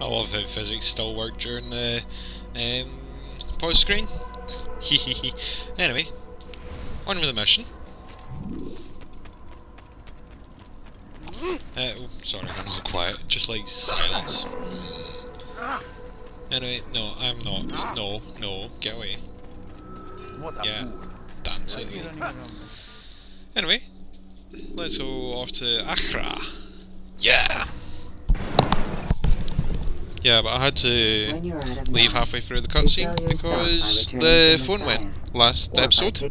I love how physics still work during the um, pause screen. anyway, on with the mission. Uh, oh, sorry, I'm not quiet. Just like silence. Anyway, no, I'm not. No, no, get away. Yeah, dance with. Anyway, let's go off to Acre. Yeah! Yeah, but I had to When you're out of leave bounds, halfway through the cutscene sell your stuff by because the to phone went last episode.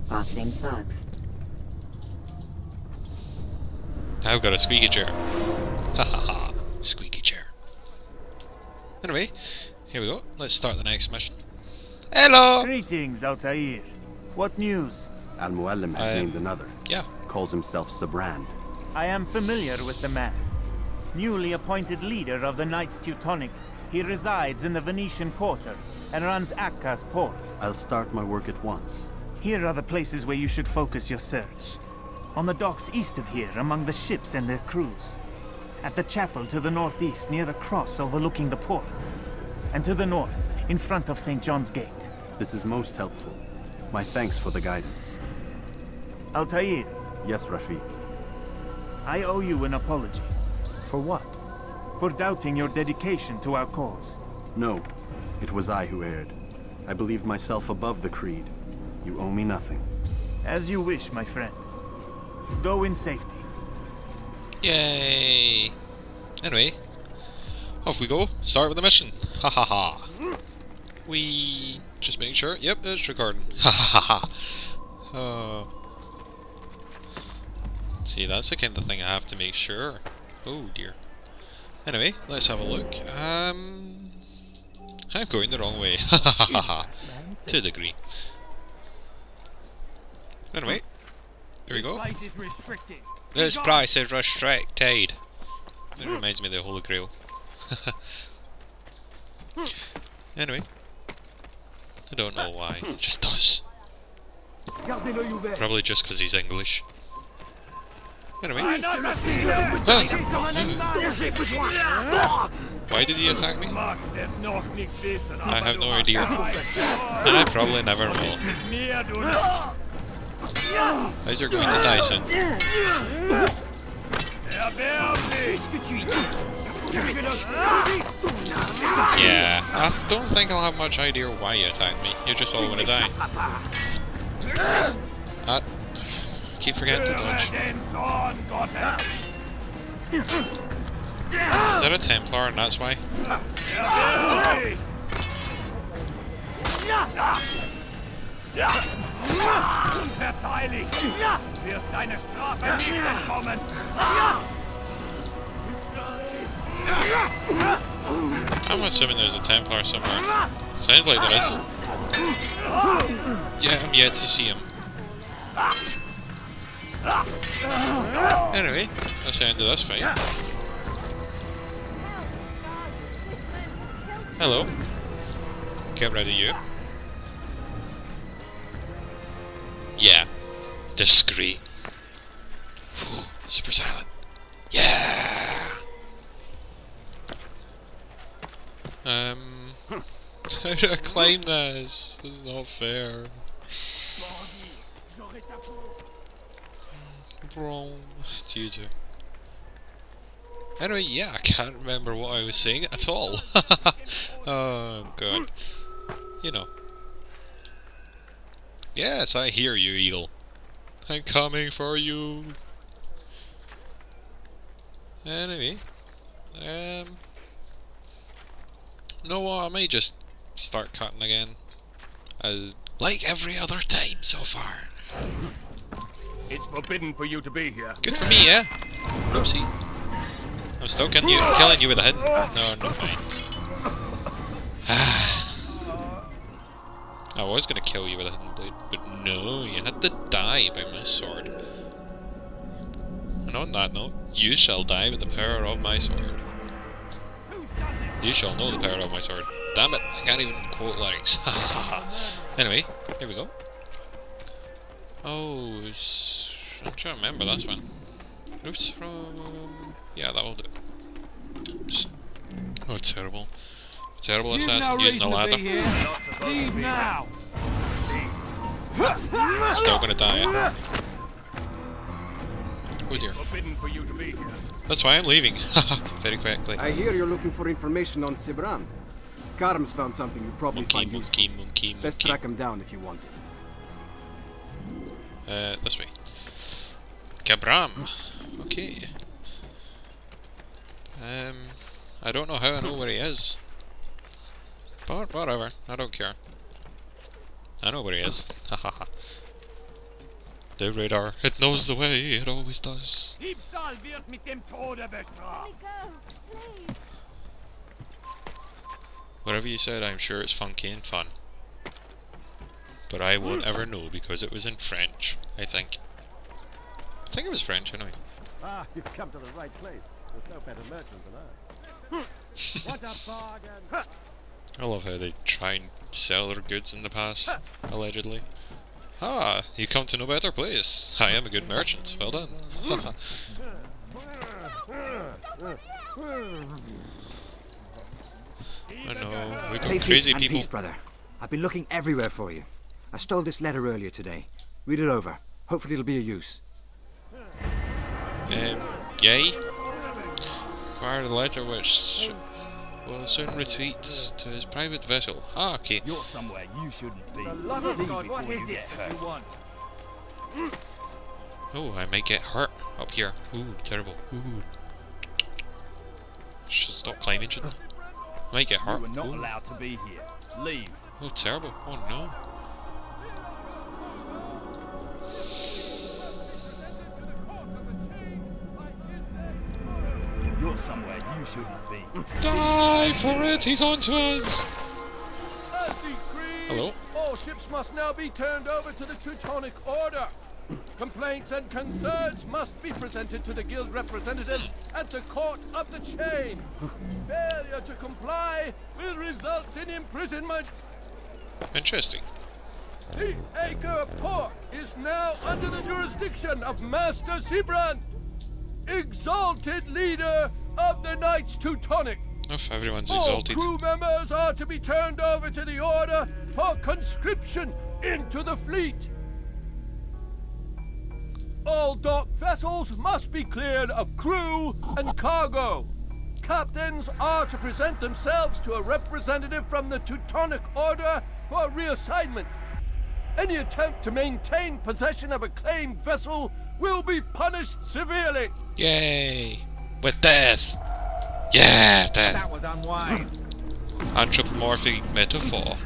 I've got a squeaky chair. Ha ha ha. Squeaky chair. Anyway, here we go. Let's start the next mission. Hello! Greetings, Altair. What news? Al Mualim has Um, named another. Yeah. Calls himself Sibrand. I am familiar with the man. Newly appointed leader of the Knights Teutonic, he resides in the Venetian Quarter and runs Akka's port. I'll start my work at once. Here are the places where you should focus your search. On the docks east of here, among the ships and their crews. At the chapel to the northeast, near the cross overlooking the port. And to the north, in front of St. John's Gate. This is most helpful. My thanks for the guidance. Altair, Yes, Rafiq. I owe you an apology For what? For doubting your dedication to our cause. No, it was I who erred. I believed myself above the creed. You owe me nothing. As you wish, my friend. Go in safety. Yay! Anyway, off we go. Start with the mission. Ha ha ha. We just make sure. Yep, it's recording. Ha ha ha ha. Uh, see, that's the kind of thing I have to make sure. Oh dear. Anyway, let's have a look. Um, I'm going the wrong way. Ha ha ha ha ha. To a degree. Anyway, here we go. Place is restricted. This price is restricted. It reminds me of the Holy Grail. anyway. I don't know why. It just does. Gardez l'œil ouvert. Probably just because he's English. Animal. J'ai besoin. Why did he attack me? Mag det nog nicht wissen, I have no idea. And I probably never will. Mit mir, du As you're going to die soon. Yeah. I don't think I'll have much idea why you attacked me. You're just all gonna die. Ah. Keep forgetting to dodge. Is that a Templar and that's why? I'm assuming there's a Templar somewhere. Sounds like there is. Yeah, I'm yet to see him. Anyway, that's the end of this fight. Hello. Get rid of you. Yeah. Discreet. Whew, Super silent. Yeah! Um, how do I climb this? This is not fair. Bro, it's. Anyway, yeah, I can't remember what I was saying at all. oh god. You know. Yes, I hear you, Eagle. I'm coming for you. Anyway, um, what? I may just start cutting again, uh, like every other time so far. It's forbidden for you to be here. Good for me, yeah. Oopsie. I'm still killing you, killing you with a hidden. No, no, fine. I was gonna kill you with a hidden blade, but no, you had to die by my sword. And on that note, you shall die with the power of my sword. You shall know the power of my sword. Damn it, I can't even quote lyrics. anyway, here we go. Oh, I'm trying to remember this one. Oops, from... Yeah, that will do. Oops. Oh, terrible. Terrible You've assassin no using a ladder. Leave now. Still gonna die. eh? Oh dear. Forbidden for you to be here. That's why I'm leaving. Very quickly. I hear you're looking for information on Sibrand. Karm's found something you'll probably Monkey, find useful. monkey, monkey, Best monkey. track him down if you want it. Uh, this way. Gabram. Okay. Um, I don't know how I know where he is. But whatever, I don't care. I know where he is. Ha ha ha. the radar, it knows the way, it always does. Whatever you said, I'm sure it's funky and fun. But I won't ever know because it was in French, I think. I think it was French anyway. Ah, you've come to the right place. There's no better merchant than I. what a bargain! I love how they try and sell their goods in the past, allegedly. Ah, you come to no better place. I am a good merchant. Well done. I know, we've got crazy people. peace, brother. I've been looking everywhere for you. I stole this letter earlier today. Read it over. Hopefully it'll be of use. Um, yay. Acquire the letter which will soon retreat to his private vessel. Ah, okay. You're somewhere you shouldn't be. Love of God, before what you is get it you want? Oh, I might get hurt up here. Ooh, terrible. Ooh. Should stop climbing, shouldn't I? Might get hurt. You are not Ooh. allowed to be here. Leave. Oh, terrible. Oh, no. Shouldn't be. Die for it! He's on to us! As decreed, Hello? all ships must now be turned over to the Teutonic Order. Complaints and concerns must be presented to the guild representative at the court of the chain. Failure to comply will result in imprisonment. Interesting. The Acre Port is now under the jurisdiction of Master Sibrand, exalted leader of the Knights Teutonic. If everyone's All exalted. crew members are to be turned over to the Order for conscription into the fleet. All dock vessels must be cleared of crew and cargo. Captains are to present themselves to a representative from the Teutonic Order for reassignment. Any attempt to maintain possession of a claimed vessel will be punished severely. Yay! With death! Yeah, death! That was unwise. Anthropomorphic metaphor.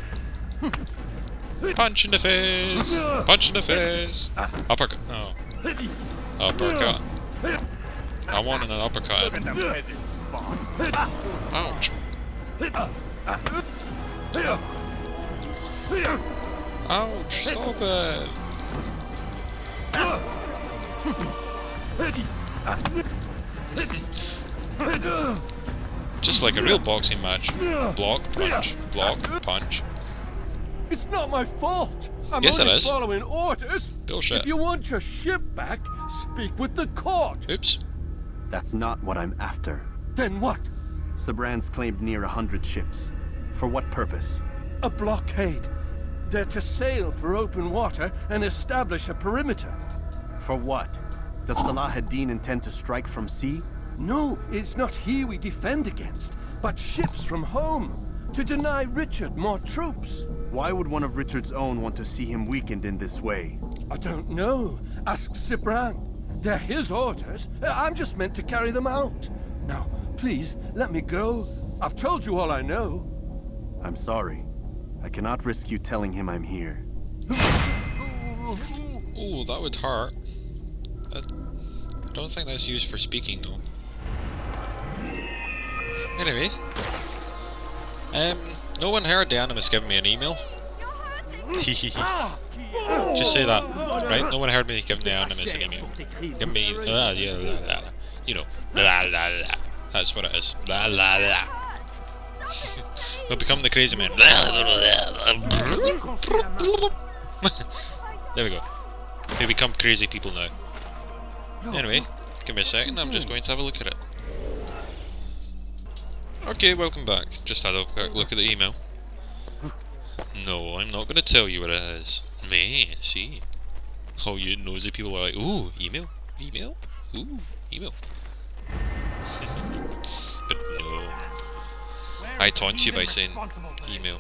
Punch in the face! Punch in the face! Uppercut. Oh. Uppercut. I want an uppercut. Look at them peasant bombs. Ouch. Ouch, stop it! Just like a real boxing match. Block, punch, block, punch. It's not my fault. I'm Yes, it only is. following orders. Bullshit. If you want your ship back, speak with the court. Oops. That's not what I'm after. Then what? Sibrand's claimed near a hundred ships. For what purpose? A blockade. They're to sail for open water and establish a perimeter. For what? Does Salah ad-Din intend to strike from sea? No, it's not he we defend against, but ships from home. To deny Richard more troops. Why would one of Richard's own want to see him weakened in this way? I don't know. Ask Sibrand. They're his orders. Uh, I'm just meant to carry them out. Now, please, let me go. I've told you all I know. I'm sorry. I cannot risk you telling him I'm here. Oh, that would hurt. I, don't think that's used for speaking though. Anyway. Um, no one heard the Animus giving me an email. Just say that, right? No one heard me giving the Animus an email. Give me, blah, yeah, blah, blah, blah. you know, blah, blah, blah. That's what it is. Blah, blah, blah. we'll become the crazy man. there we go. We become crazy people now. Anyway, give me a second, I'm just going to have a look at it. Okay, welcome back. Just had a quick look at the email. No, I'm not going to tell you what it is. Me, see. All you nosy people are like, ooh, email, email, ooh, email. but no. I taunt you by saying email.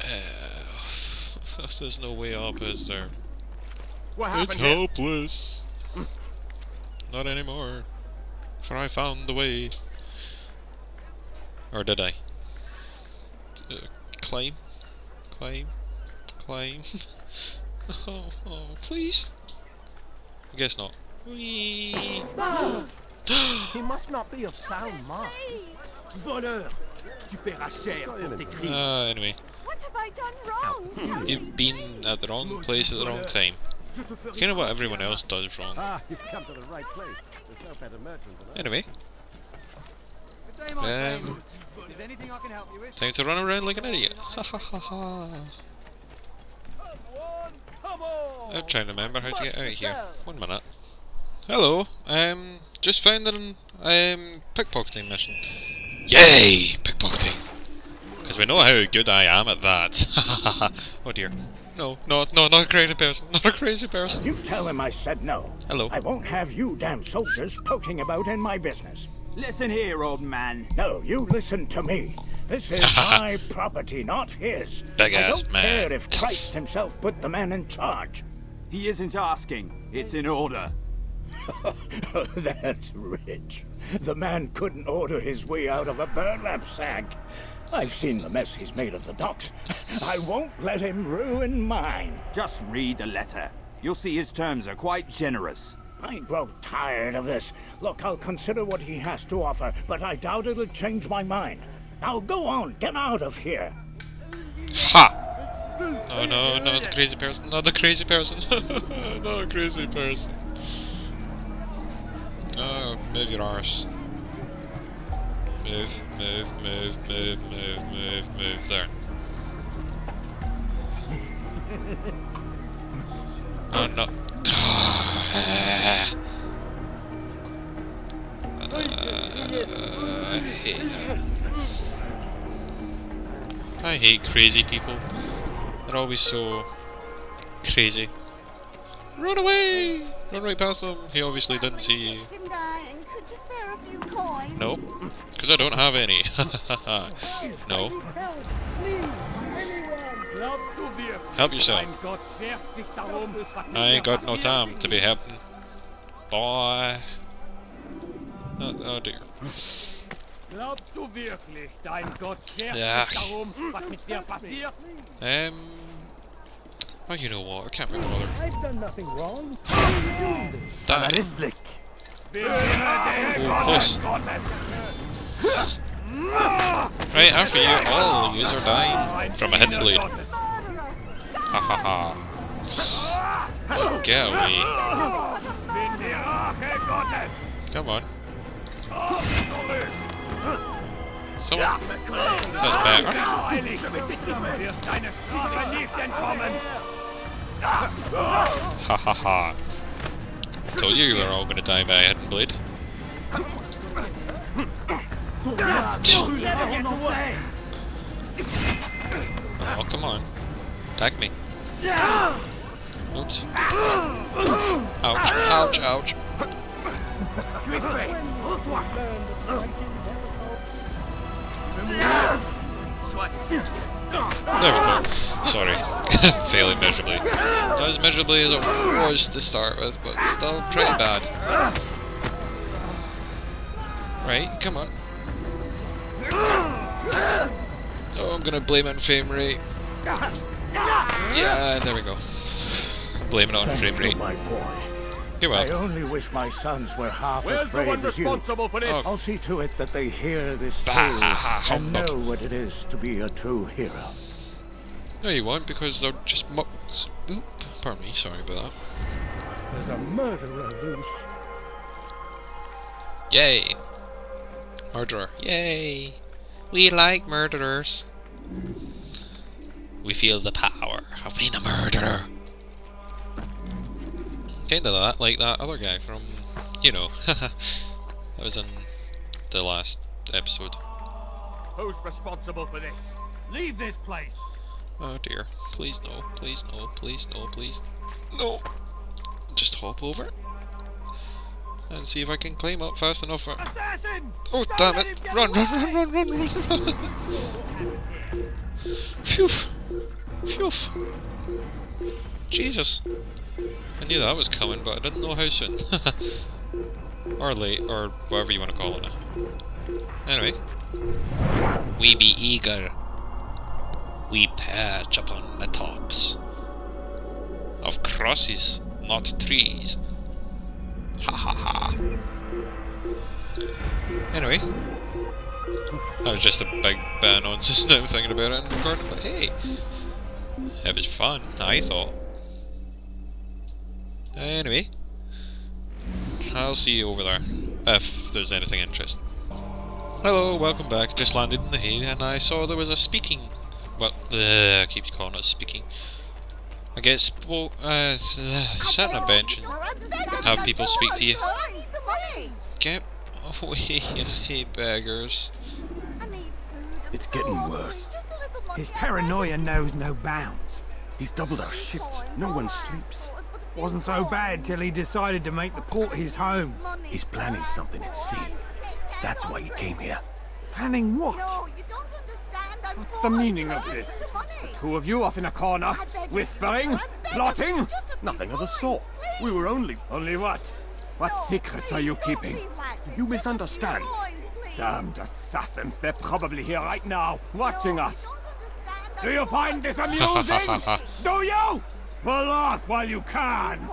Uh, there's no way up, is there? What It's happened here? hopeless. Not anymore. For I found the way. Or did I? Uh, claim? Claim? Climb? oh, oh, please? I guess not. Whee! He must not be of sound mind. Voleur Tu paieras cher pour tes crimes. Uh, anyway, What have I done wrong? you've been at the wrong place at the wrong time. It's kind of what everyone else does wrong. Ah, you've come to the right place. There's no better merchant than Anyway, Good day, my friend. um, anything I can help you with? time to run around like an idiot. Ha ha ha ha. I'm trying to remember how to get out of here. One minute. Hello. Um, just found an um pickpocketing mission. Yay, pickpocketing! Because we know how good I am at that. oh dear. No, no, no, not a crazy person. Not a crazy person. You tell him I said no. Hello. I won't have you damn soldiers poking about in my business. Listen here, old man. No, you listen to me. This is my property, not his. Big I ass don't man. care if Christ himself put the man in charge. He isn't asking. It's in order. That's rich. The man couldn't order his way out of a burlap sack. I've seen the mess he's made of the docks. I won't let him ruin mine. Just read the letter. You'll see his terms are quite generous. I grow tired of this. Look, I'll consider what he has to offer, but I doubt it'll change my mind. Now go on, get out of here. Ha! Oh no, not the crazy person, not the crazy person. not a crazy person. Oh, move your arse. Move, move, move, move, move, move, move. There. Oh no. Uh, I hate that. I hate crazy people. They're always so crazy. Run away! Run right past them. He obviously didn't see you. Didn't I? And could you Nope. Because I don't have any. no. Glaub du? Help yourself. Mein Gott schert sich darum, was mit I ain't got no time to be helping. Boy. Oh, oh dear. Glaubst du wirklich, dein Gott schert Ja. sich darum, was mit dir passiert? Um. Oh, you know what? I can't be bothered. I've done nothing wrong. Die. Close. Right, after you, all of are dying from a hidden blade. Ha ha ha. Get away. Come on. Someone. That's better. Ha ha ha. I told you you were all gonna die by a hidden blade. Oh, come on. Attack me. Oops. Ouch, ouch, ouch. There we go. Sorry. Failing miserably. Not as miserably as it was to start with, but still pretty bad. Right, come on. Oh, I'm gonna blame it on frame rate. Yeah, there we go. Blame it on Thank frame rate. my boy. You're I only wish my sons were half Where's as brave as you. responsible for this? Oh. I'll see to it that they hear this Bah, tale and know what it is to be a true hero. No, you won't because they're just mucks. Oop. Pardon me. Sorry about that. There's a murderer loose. Yay! Murderer. Yay! We like murderers. We feel the power of being a murderer. Kinda that, like that other guy from, you know, that was in the last episode. Who's responsible for this? Leave this place! Oh dear. Please no, please no, please no, please no. Just hop over. And see if I can climb up fast enough for... Assassin! Oh Don't damn it! Run, run, run, run, run, run, run! Phew! Phew! Jesus! I knew that was coming, but I didn't know how soon. or late, or whatever you want to call it. Anyway. We be eager. We perch upon the tops of crosses, not trees. Ha ha ha. Anyway. That was just a big bit on now thinking about it and recording, but hey. It was fun, I thought. Anyway. I'll see you over there, if there's anything interesting. Hello, welcome back. Just landed in the hay and I saw there was a speaking... Well, uh, I keep calling it speaking. I get spo- uh, s- uh, on a bench and have people speak to you. Get away, you hay beggars. It's getting worse. His paranoia knows no bounds. He's doubled our shifts. No one sleeps. Wasn't so bad till he decided to make the port his home. He's planning something at sea. That's why he came here. Planning what? What's the meaning of this? The two of you off in a corner, whispering, plotting? Nothing of the sort. We were only... Only what? What secrets are you keeping? You misunderstand. Damned assassins, they're probably here right now, watching us. Do you find this amusing? Do you? Well off while you can.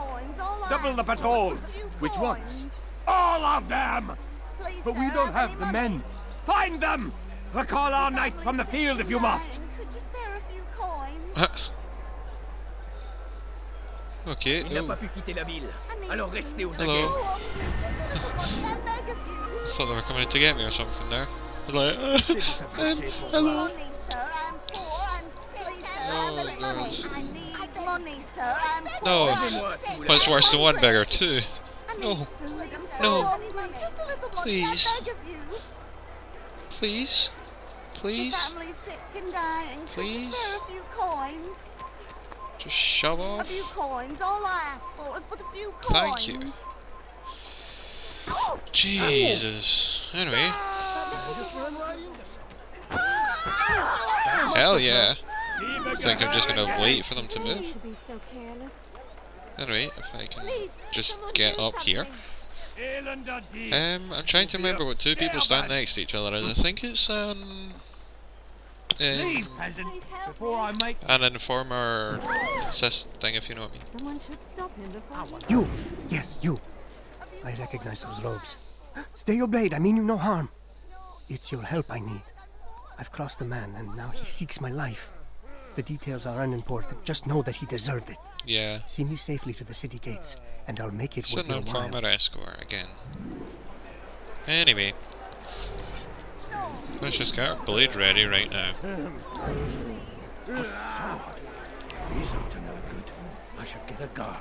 Double the patrols. Which ones? All of them! But we don't have the men. Find them! Recall our knights from the field if you must. okay. Il n'a oh. pas pu quitter la ville. Alors restez aux Hello. aguets. I thought they were coming to get me or something there. I was like, um, hello. Oh, God. No. What's worse than one beggar, too? No. No. Please. Please. Please. Please. Just shove A off. few coins, all I ask for is but a few coins. Thank you. Jesus. Anyway. Hell yeah. I think I'm just gonna wait for them to move. Anyway, if I can just get up here. Um, I'm trying to remember what two people stand next to each other. I think it's um, um Before I make an informer insist thing, if you know what I mean. Someone should stop him before You! Yes, you. I recognize those robes. Stay your blade, I mean you no harm. It's your help I need. I've crossed a man, and now he seeks my life. The details are unimportant. Just know that he deserved it. Yeah. See me safely to the city gates, and I'll make it It's worth an your while. informer escort again. Anyway. Let's just get our blade ready right now. He's up to no good. I should get a guard.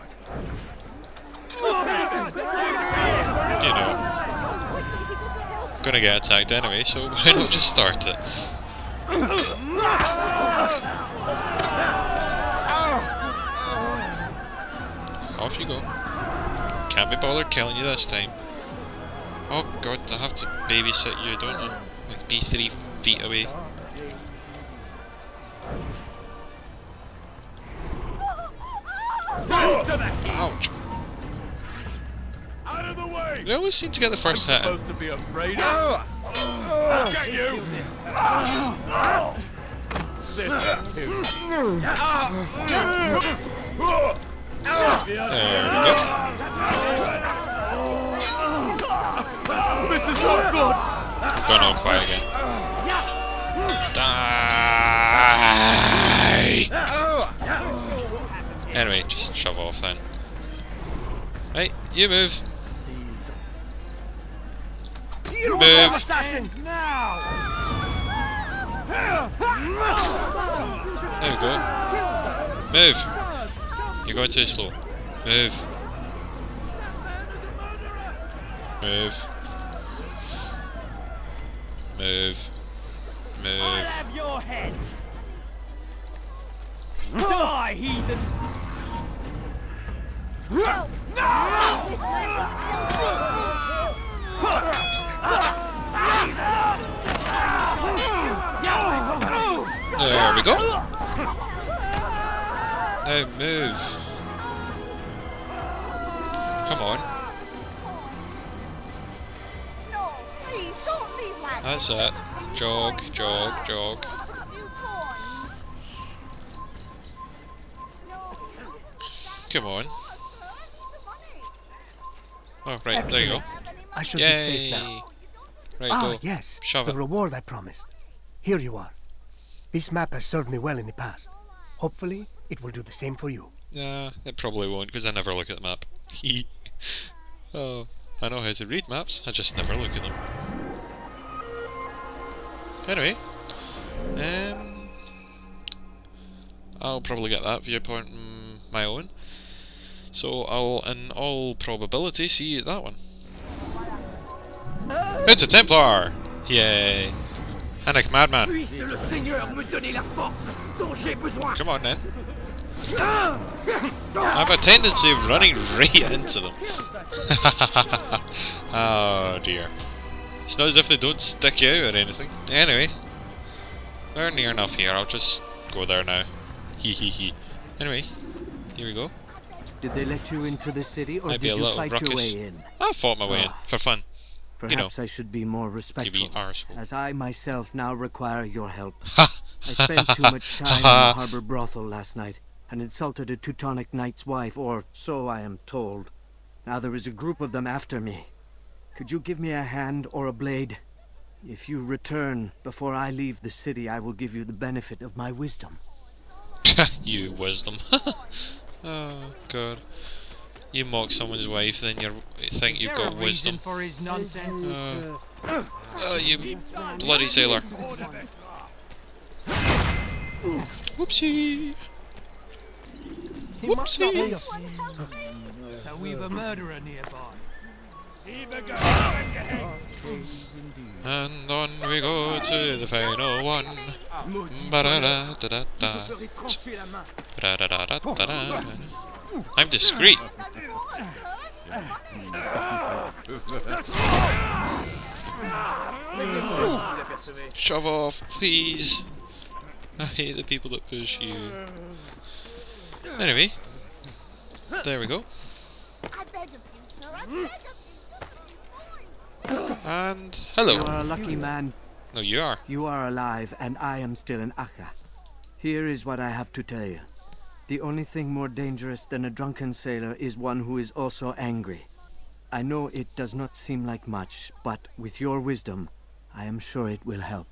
You know. Gonna get attacked anyway, so why not just start it? Off you go. Can't be bothered killing you this time. Oh god, I have to babysit you, don't I? Like be three feet away. Ouch! Out of the way! They always seem to get the first hit. Supposed to be afraid of. I'll get you! This too. There we go. This is not good! All quiet again. Die! Anyway, just shove off then. Right, you move. Move. Assassin! There we go. Move. You're going too slow. Move. Move. Move. Move. have your head. Die, heathen! There we go. Now move. Come on. That's it. Jog, jog, jog. Come on. Oh, right, there you go. I should be safe now. Right, ah, go. yes. Shove the it. reward I promised. Here you are. This map has served me well in the past. Hopefully, it will do the same for you. Nah, it probably won't, because I never look at the map. oh, I know how to read maps, I just never look at them. Anyway, um, I'll probably get that viewpoint mm, my own. So I'll, in all probability, see that one. It's a Templar! Yay! And a madman. Come on then. I have a tendency of running right into them. oh dear. It's not as if they don't stick you out or anything. Anyway, we're near enough here. I'll just go there now. Hee hee hee. Anyway, here we go. Did they let you into the city, or Might did you fight ruckus. your way in? I fought my way in Ah. for fun. You know, Perhaps I should be more respectful, as I myself now require your help. I spent too much time in the harbor brothel last night, and insulted a Teutonic knight's wife, or so I am told. Now there is a group of them after me. Could you give me a hand or a blade? If you return before I leave the city, I will give you the benefit of my wisdom. you wisdom. oh god. You mock someone's wife, then you think you've got wisdom. for his nonsense? Uh, oh, you bloody sailor. Whoopsie. Whoopsie. So we've a murderer nearby. And on we go to the final one. I'm discreet. Shove off, please. I hate the people that push you. Anyway, there we go. I beg of you, sir. I beg of And hello. You are a lucky man. No, you are. You are alive, and I am still in Akka. Here is what I have to tell you. The only thing more dangerous than a drunken sailor is one who is also angry. I know it does not seem like much, but with your wisdom, I am sure it will help.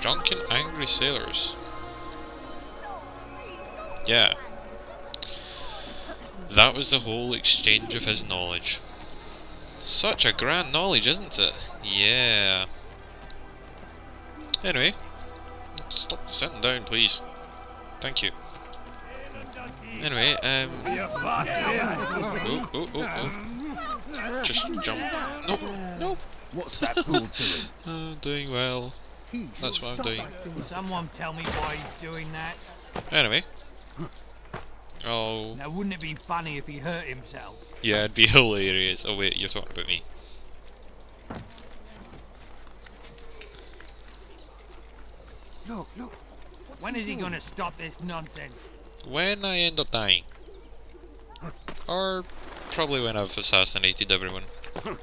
Drunken angry sailors. Yeah. That was the whole exchange of his knowledge. Such a grand knowledge, isn't it? Yeah. Anyway, stop sitting down, please. Thank you. Anyway, um. Oh, oh, oh, oh. Just jump. Nope, nope. What's that fool doing? Uh, doing well. That's what I'm doing. Someone tell me why he's doing that. Anyway. Oh, Now, wouldn't it be funny if he hurt himself? yeah, it'd be hilarious. Oh wait, you're talking about me. Look, look. When is he going to stop this nonsense? When I end up dying. Or probably when I've assassinated everyone.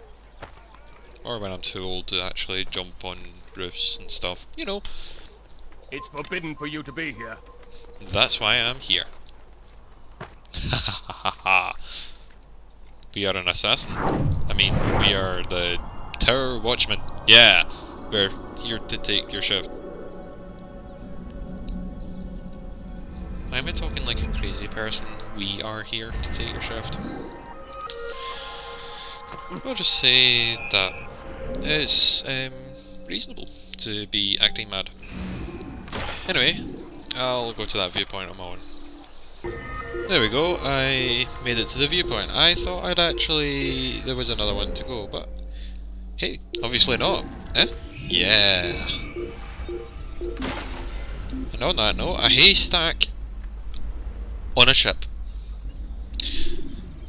Or when I'm too old to actually jump on roofs and stuff. You know, It's forbidden for you to be here. that's why I'm here. we are an assassin. I mean, we are the Tower Watchmen. Yeah, we're here to take your shift. Why am I talking like a crazy person? We are here to take your shift. We'll just say that it's um, reasonable to be acting mad. Anyway, I'll go to that viewpoint on my own. There we go, I made it to the viewpoint. I thought I'd actually... there was another one to go, but Hey, obviously not. Eh? Yeah. And on that note, a haystack on a ship.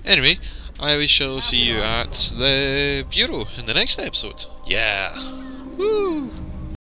Anyway, I shall see you at the Bureau in the next episode. Yeah. Woo!